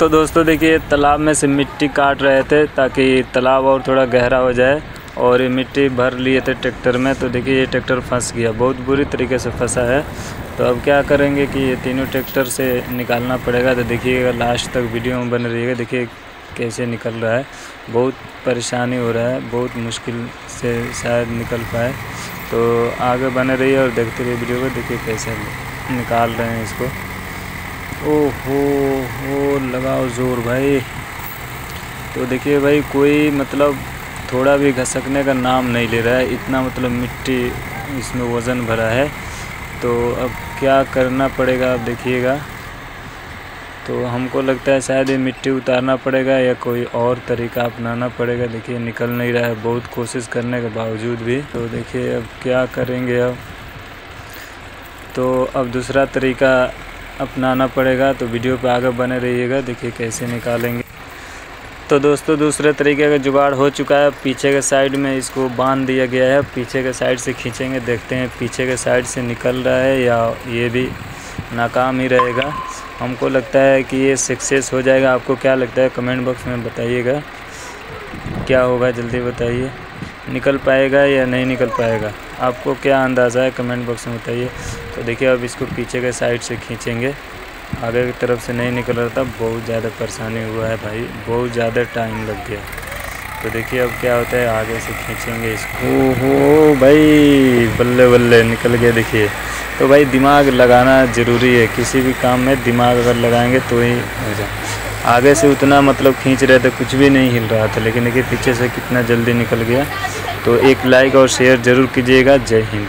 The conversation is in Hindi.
तो दोस्तों देखिए, तालाब में से मिट्टी काट रहे थे ताकि तालाब और थोड़ा गहरा हो जाए और ये मिट्टी भर लिए थे ट्रैक्टर में। तो देखिए, ये ट्रैक्टर फंस गया। बहुत बुरी तरीके से फंसा है। तो अब क्या करेंगे कि ये तीनों ट्रैक्टर से निकालना पड़ेगा। तो देखिएगा लास्ट तक वीडियो में बने रहिएगा देखिए कैसे निकल रहा है। बहुत परेशानी हो रहा है। बहुत मुश्किल से शायद निकल पाए। तो आगे बने रहिए और देखते रहिए वीडियो को। देखिए कैसे निकाल रहे हैं इसको। ओहो, हो, लगाओ ज़ोर भाई। तो देखिए भाई, कोई मतलब थोड़ा भी घसकने का नाम नहीं ले रहा है। इतना मतलब मिट्टी इसमें वज़न भरा है। तो अब क्या करना पड़ेगा आप देखिएगा। तो हमको लगता है शायद ये मिट्टी उतारना पड़ेगा या कोई और तरीका अपनाना पड़ेगा। देखिए, निकल नहीं रहा है बहुत कोशिश करने के बावजूद भी। तो देखिए, अब क्या करेंगे अब? तो अब दूसरा तरीका अपनाना पड़ेगा तो वीडियो पे आगे बने रहिएगा। देखिए कैसे निकालेंगे। तो दोस्तों, दूसरे तरीके का जुगाड़ हो चुका है। पीछे के साइड में इसको बाँध दिया गया है। पीछे के साइड से खींचेंगे। देखते हैं, पीछे के साइड से निकल रहा है या ये भी नाकाम ही रहेगा। हमको लगता है कि ये सक्सेस हो जाएगा। आपको क्या लगता है? कमेंट बॉक्स में बताइएगा। क्या होगा? जल्दी बताइए। निकल पाएगा या नहीं निकल पाएगा? आपको क्या अंदाज़ा है कमेंट बॉक्स में बताइए। तो देखिए, अब इसको पीछे के साइड से खींचेंगे। आगे की तरफ़ से नहीं निकल रहा था, बहुत ज़्यादा परेशानी हुआ है भाई, बहुत ज़्यादा टाइम लग गया। तो देखिए, अब क्या होता है, आगे से खींचेंगे इसको। हो भाई, बल्ले बल्ले निकल गया देखिए। तो भाई, दिमाग लगाना ज़रूरी है, किसी भी काम में दिमाग अगर लगाएँगे तो ही हो जाए। आगे से उतना मतलब खींच रहे थे, कुछ भी नहीं हिल रहा था, लेकिन देखिए, पीछे से कितना जल्दी निकल गया। तो एक लाइक और शेयर ज़रूर कीजिएगा। जय हिंद।